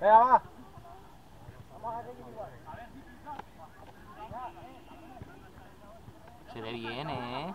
Venga, va. Vamos a seguir igual. Se ve bien, ¿eh?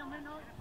Yang mana?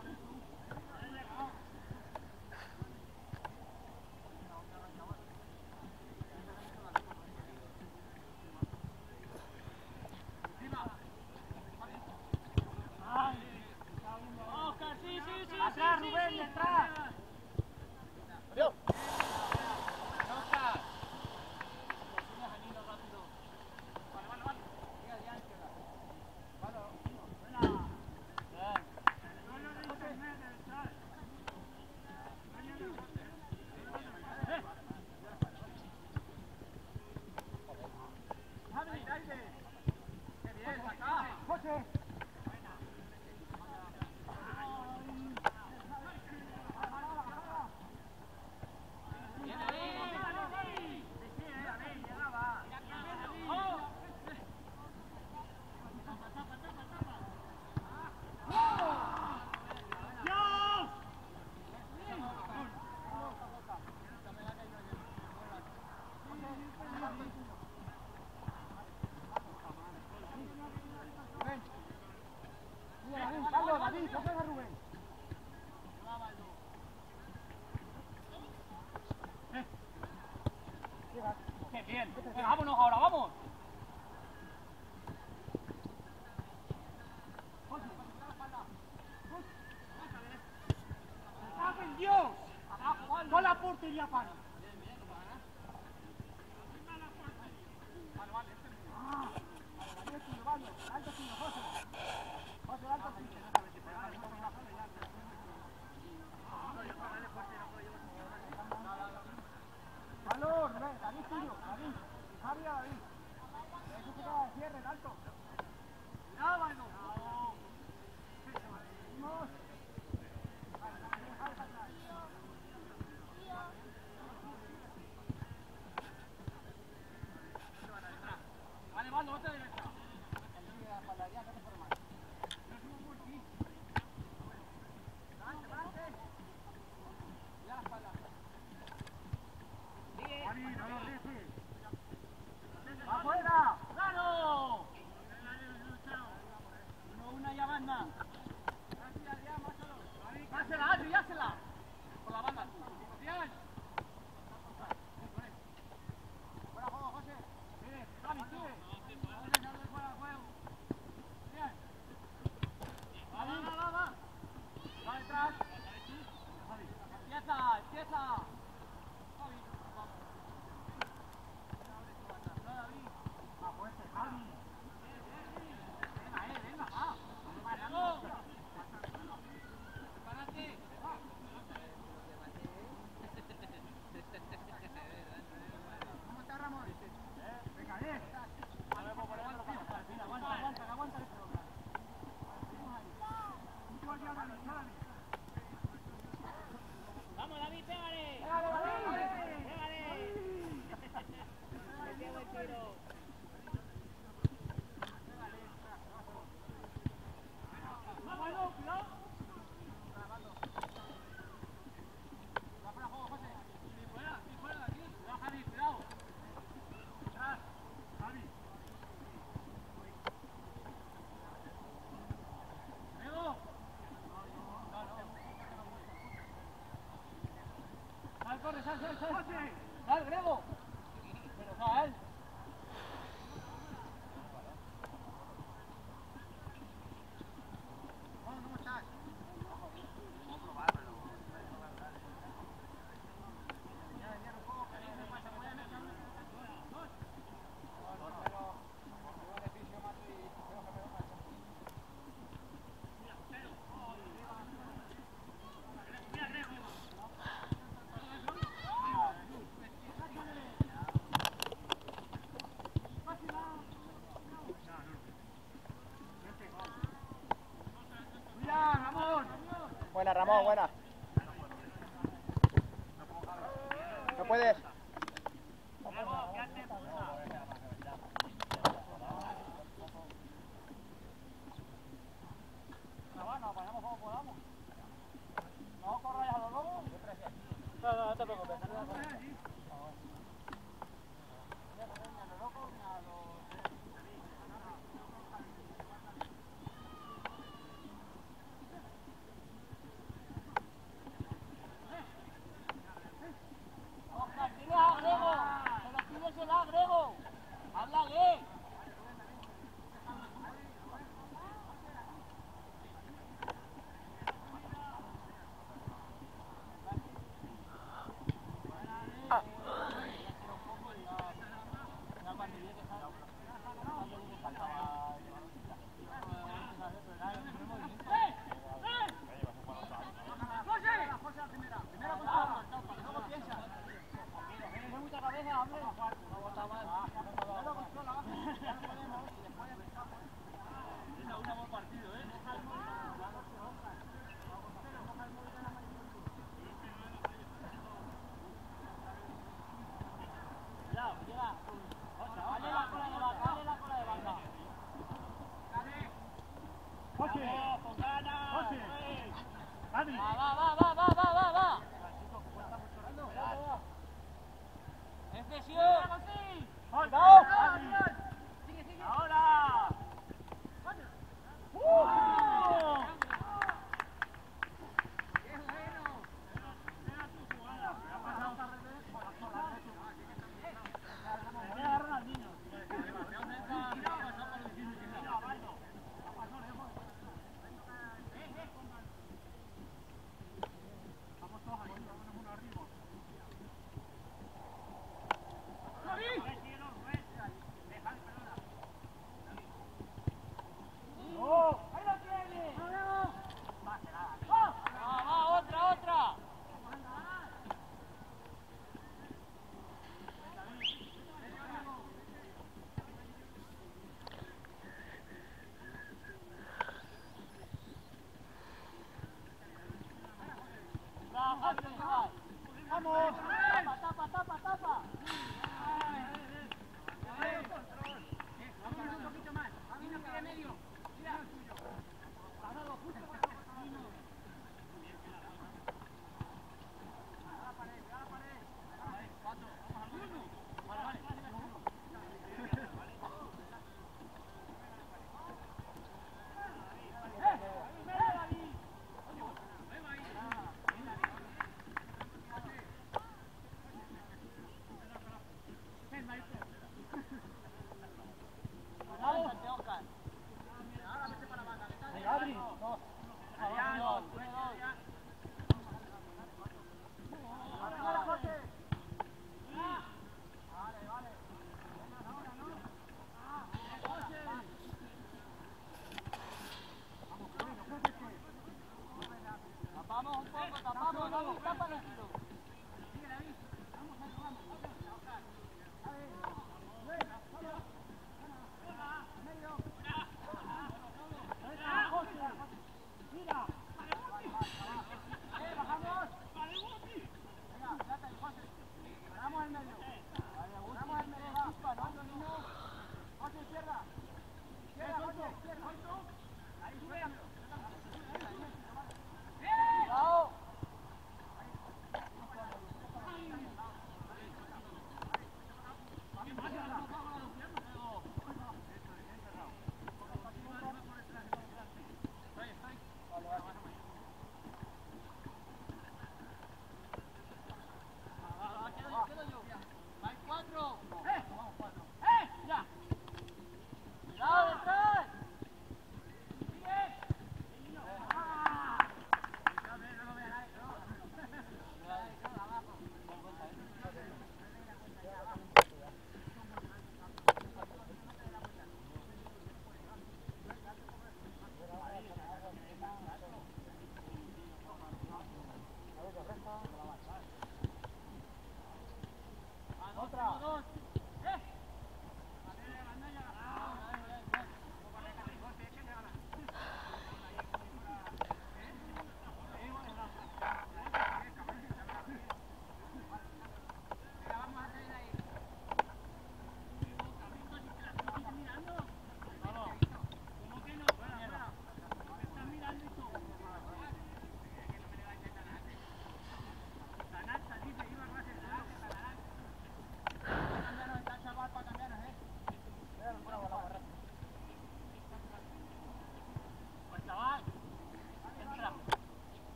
Cierre, alto. Cuidado, no. Vamos. corre, sal, sal, sal. ¡Sal, Grego! Sal. vamos, buena. don't know. Va, va, va, va, va, va, va, va. ¡Escesión! ¡Presión! ¡Anda! ¡Vamos! ¡Tapa, tapa, tapa, tapa! Un poquito más! ¡A mí no queda medio!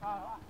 Ah, ah.